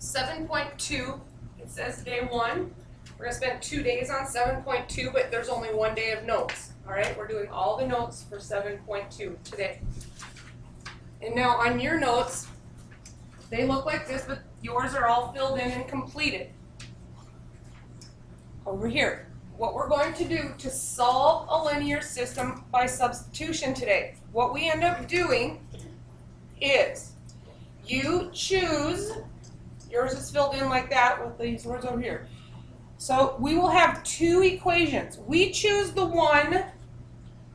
seven point two, it says day one. We're gonna spend two days on seven point two, but there's only one day of notes, alright? We're doing all the notes for seven point two today. And now on your notes, they look like this, but yours are all filled in and completed. Over here, what we're going to do to solve a linear system by substitution today, what we end up doing is you choose, yours is filled in like that with these words over here. So we will have two equations. We choose the one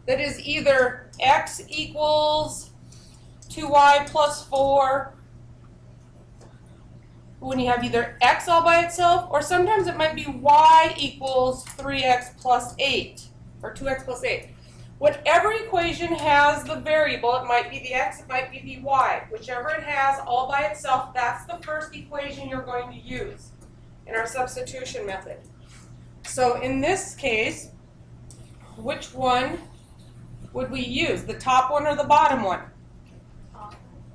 that is either x equals 2y plus 4 when you have either x all by itself, or sometimes it might be y equals 3x plus 8, or 2x plus 8. Whatever equation has the variable, it might be the x, it might be the y. Whichever it has all by itself, that's the first equation you're going to use in our substitution method. So in this case, which one would we use? The top one or the bottom one?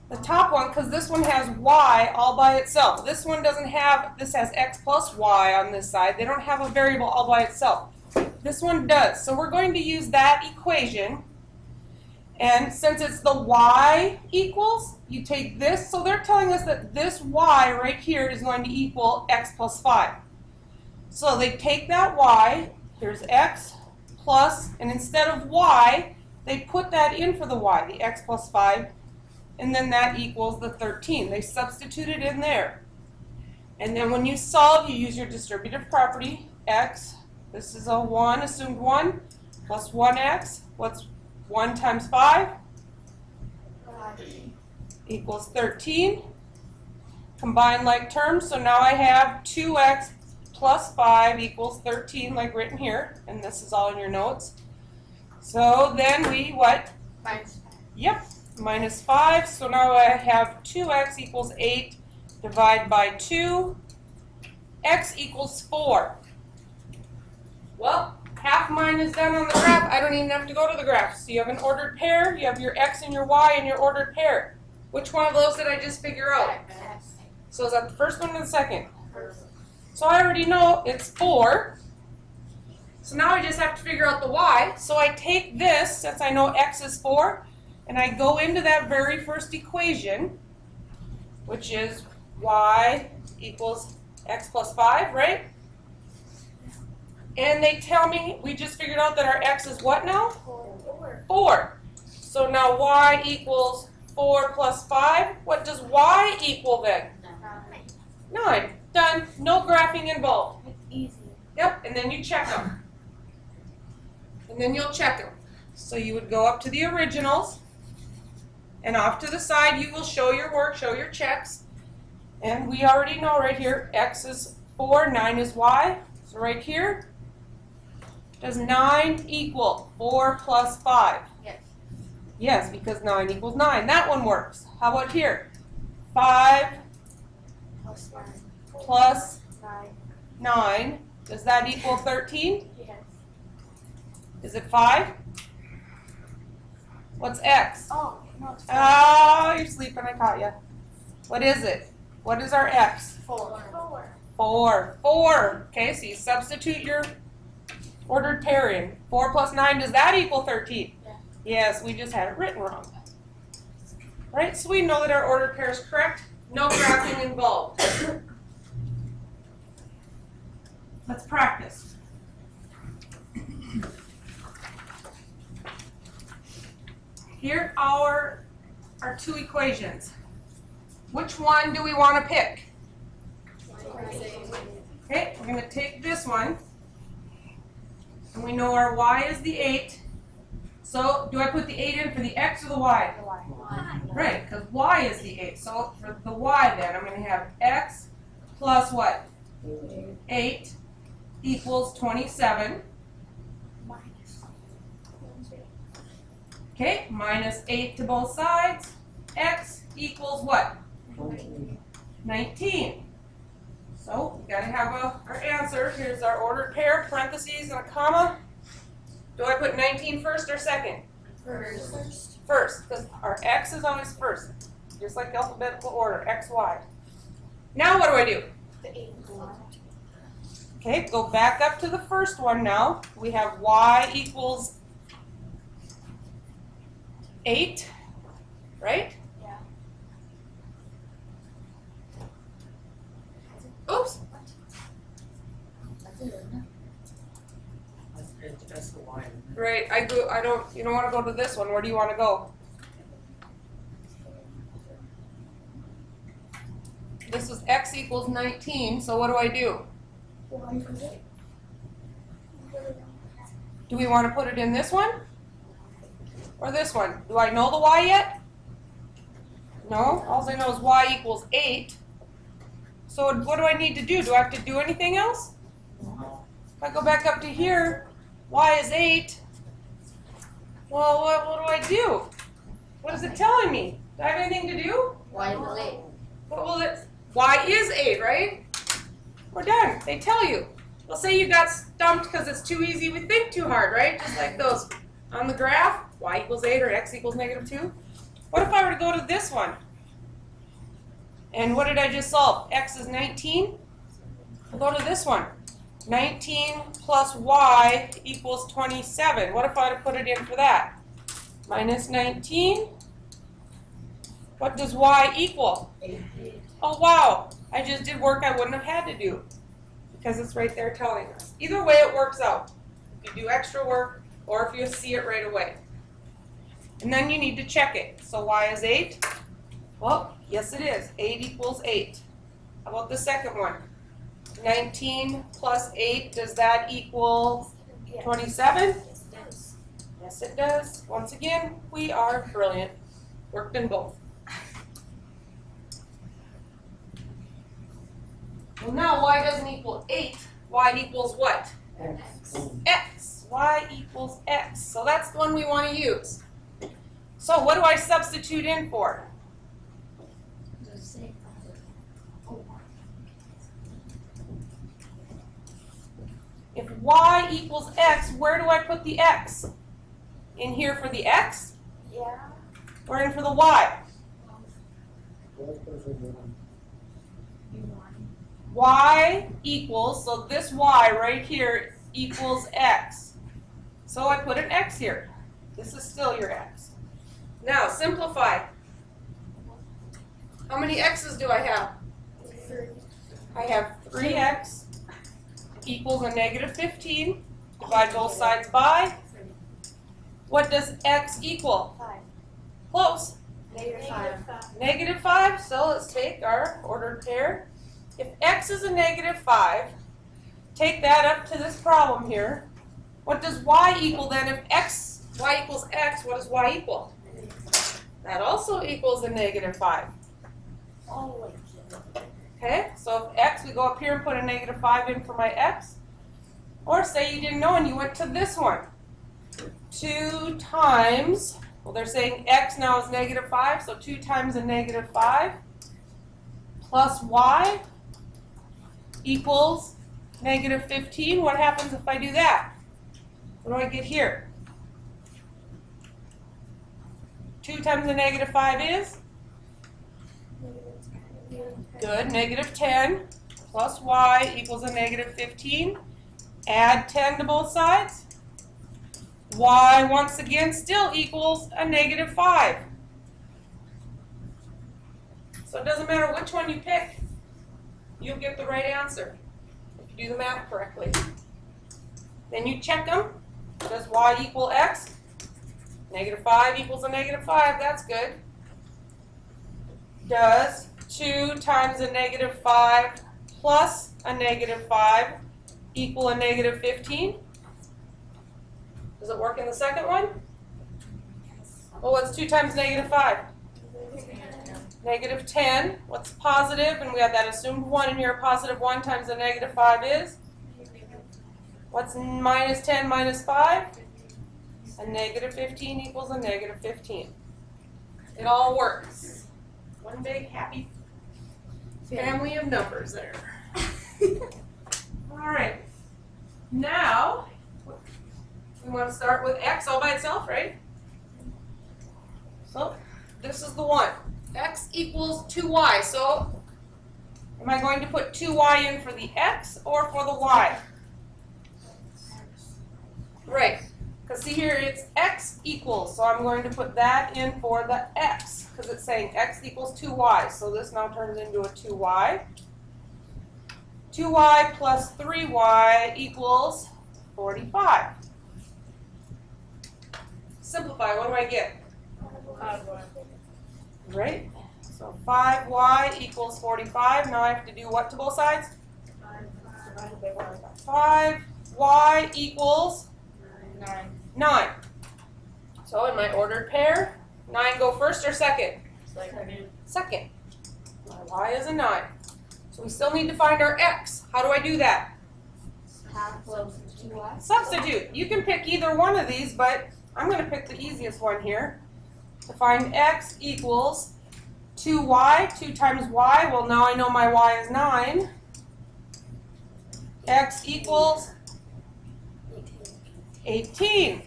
The top one, because this one has y all by itself. This one doesn't have, this has x plus y on this side. They don't have a variable all by itself. This one does. So we're going to use that equation. And since it's the y equals, you take this. So they're telling us that this y right here is going to equal x plus 5. So they take that y, here's x plus, and instead of y, they put that in for the y, the x plus 5 and then that equals the 13. They substitute it in there. And then when you solve, you use your distributive property, x, this is a 1, assumed 1, plus 1x, what's 1 times 5? Equals 13. Combine like terms, so now I have 2x plus 5 equals 13, like written here, and this is all in your notes. So then we, what? Minus Yep, minus 5. So now I have 2x equals 8. Divide by 2. x equals 4. Well, half mine is done on the graph. I don't even have to go to the graph. So you have an ordered pair. You have your x and your y in your ordered pair. Which one of those did I just figure out? So is that the first one or the second? So I already know it's 4. So now I just have to figure out the y. So I take this, since I know x is 4, and I go into that very first equation, which is y equals x plus 5, right? And they tell me, we just figured out that our x is what now? Four. 4. So now y equals 4 plus 5. What does y equal then? Nine. 9. Done. No graphing involved. It's easy. Yep, and then you check them. And then you'll check them. So you would go up to the originals, and off to the side you will show your work, show your checks. And we already know right here, x is 4, 9 is y. So right here, does 9 equal 4 plus 5? Yes. Yes, because 9 equals 9. That one works. How about here? 5 Plus nine. plus Nine. 9, does that equal 13? Yes. Is it 5? What's x? Oh, no, it's four. Oh, you're sleeping, I caught you. What is it? What is our x? Four. Four. 4. 4. Okay, so you substitute your ordered pair in. 4 plus 9, does that equal 13? Yeah. Yes, we just had it written wrong. Right, so we know that our ordered pair is correct. No graphing involved. Let's practice. Here are our two equations. Which one do we want to pick? Okay, we're going to take this one. And we know our y is the 8. So, do I put the 8 in for the x or the y? The y. Right, because y is the 8. So, for the y then, I'm going to have x plus what? 8 equals 27. Minus. Okay, minus 8 to both sides. x equals what? 19. So, we gotta have a, our answer. Here's our ordered pair, parentheses and a comma. Do I put 19 first or second? First. First, because our x is always first. Just like alphabetical order, x, y. Now what do I do? The eight. Okay, go back up to the first one now. We have y equals 8, right? Yeah. Oops. That's it, isn't it? That's, that's the line. Right, I don't, you don't want to go to this one. Where do you want to go? This is x equals 19, so what do I do? Do we want to put it in this one? Or this one? Do I know the y yet? No, all I know is y equals 8. So what do I need to do? Do I have to do anything else? If I go back up to here, y is 8. Well, what, what do I do? What is it telling me? Do I have anything to do? Why was eight? What will it? Y is 8, right? We're done. They tell you. Well, say you got stumped because it's too easy. We think too hard, right? Just like those on the graph, y equals 8 or x equals negative 2. What if I were to go to this one? And what did I just solve? x is 19. I'll go to this one. 19 plus y equals 27. What if I had to put it in for that? Minus 19. What does y equal? Oh wow, I just did work I wouldn't have had to do because it's right there telling us. Either way it works out. If you do extra work or if you see it right away. And then you need to check it. So y is 8? Well, yes it is. 8 equals 8. How about the second one? 19 plus 8, does that equal 27? Yes it does. Once again, we are brilliant. Worked in both. Well, now y doesn't equal 8. y equals what? x. y equals x. So that's the one we want to use. So what do I substitute in for? If y equals x, where do I put the x? In here for the x Yeah. or in for the y? y equals, so this y right here equals x. So I put an x here. This is still your x. Now simplify. How many x's do I have? Three. I have 3x equals a negative 15. Divide both sides by. What does x equal? Five. Close. Negative five. Negative 5, so let's take our ordered pair. If x is a negative 5, take that up to this problem here. What does y equal then if x, y equals x, what does y equal? That also equals a negative 5. Always. Okay, so if x, we go up here and put a negative 5 in for my x. Or say you didn't know and you went to this one. 2 times, well they're saying x now is negative 5, so 2 times a negative 5 plus y equals negative 15. What happens if I do that? What do I get here? 2 times a negative 5 is? Good, negative 10 plus y equals a negative 15. Add 10 to both sides. y once again still equals a negative 5. So it doesn't matter which one you pick, you'll get the right answer if you do the math correctly. Then you check them. Does y equal x? Negative 5 equals a negative 5, that's good. Does 2 times a negative 5 plus a negative 5 equal a negative 15? Does it work in the second one? Well, what's 2 times negative 5? Negative 10. What's positive? And we have that assumed 1 in here. Positive 1 times a negative 5 is? What's minus 10 minus 5? A negative 15 equals a negative 15. It all works. One big happy family of numbers there. All right. Now, we want to start with x all by itself, right? So, this is the one. x equals 2y. So, Am I going to put 2y in for the x or for the y? Right, because see here, it's x equals, so I'm going to put that in for the x, because it's saying x equals 2y, so this now turns into a 2y. 2y plus 3y equals 45. Simplify, what do I get? Right? So 5y equals 45. Now I have to do what to both sides? 5y equals 9. So in my ordered pair, 9 go first or second? Second. My y is a 9. So we still need to find our x. How do I do that? Half close to two Y. Substitute. You can pick either one of these, but I'm going to pick the easiest one here. To find x equals 2y, 2 times y. Well, now I know my y is 9. x equals 18.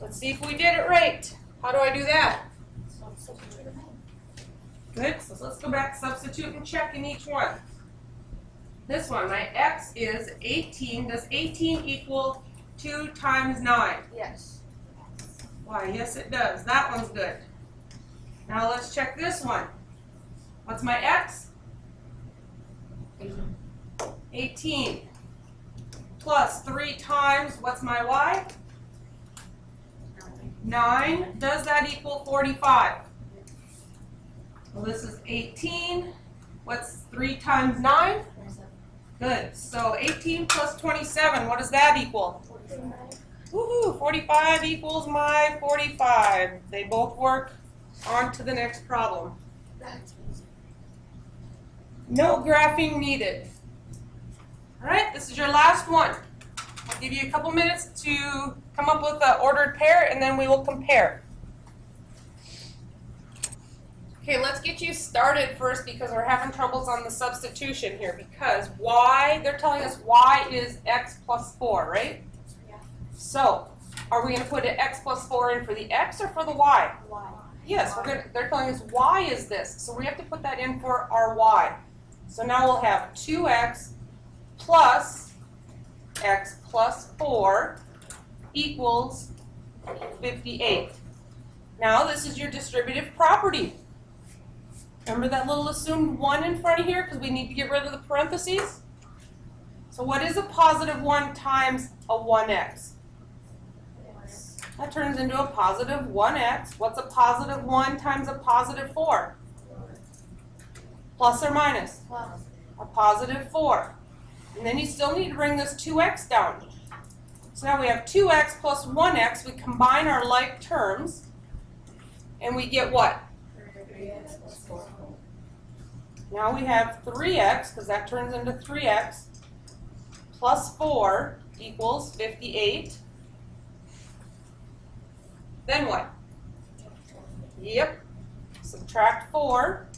Let's see if we did it right. How do I do that? Good. So let's go back, substitute, and check in each one. This one, my x is 18. Does 18 equal 2 times 9? Yes. Why, yes it does. That one's good. Now let's check this one. What's my x? 18. Plus 3 times, what's my y? 9. Does that equal 45? Well, this is 18. What's 3 times 9? Good. So 18 plus 27, what does that equal? 45. Woohoo! 45 equals my 45. They both work. On to the next problem. No graphing needed. All right, this is your last one. I'll give you a couple minutes to come up with an ordered pair and then we will compare. Okay, let's get you started first because we're having troubles on the substitution here because y, they're telling us y is x plus 4, right? Yeah. So, are we going to put an x plus 4 in for the x or for the y? Y. Yes, we're gonna, they're telling us y is this, so we have to put that in for our y. So now we'll have 2x plus x plus 4 equals 58. Now this is your distributive property. Remember that little assumed 1 in front of here because we need to get rid of the parentheses? So what is a positive 1 times a 1x? That turns into a positive 1x. What's a positive 1 times a positive 4? Plus or minus? Plus. A positive 4. And then you still need to bring this 2x down. So now we have 2x plus 1x. We combine our like terms. And we get what? Now we have 3x, because that turns into 3x, plus 4 equals 58. Then what? Yep. Subtract 4.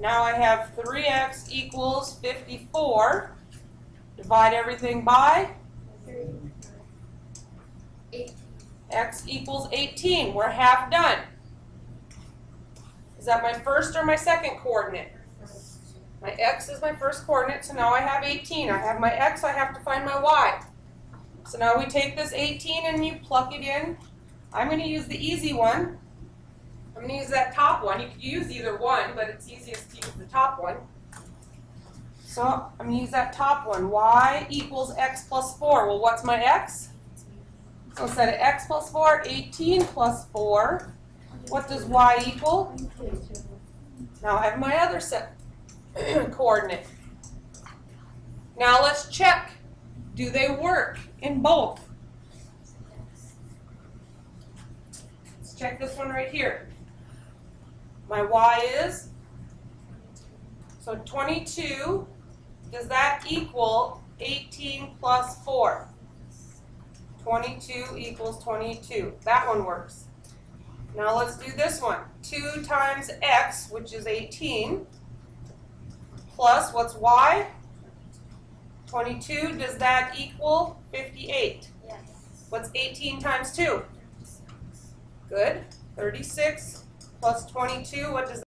Now I have 3x equals 54. Divide everything by. X equals 18. We're half done. Is that my first or my second coordinate? My x is my first coordinate, so now I have 18. I have my x, I have to find my y. So now we take this 18 and you pluck it in. I'm going to use the easy one. I'm going to use that top one. You could use either one, but it's easiest to use the top one. So I'm going to use that top one. y equals x plus 4. Well, what's my x? So instead of x plus 4, 18 plus 4. What does y equal? Now I have my other set coordinate. Now let's check. Do they work in both? Let's check this one right here. My y is, so 22, does that equal 18 plus 4? 22 equals 22. That one works. Now let's do this one. 2 times x, which is 18, plus what's y? 22. Does that equal 58? Yes. What's 18 times 2? Good. 36 plus 22, what does that